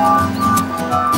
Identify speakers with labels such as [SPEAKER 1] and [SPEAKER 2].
[SPEAKER 1] Música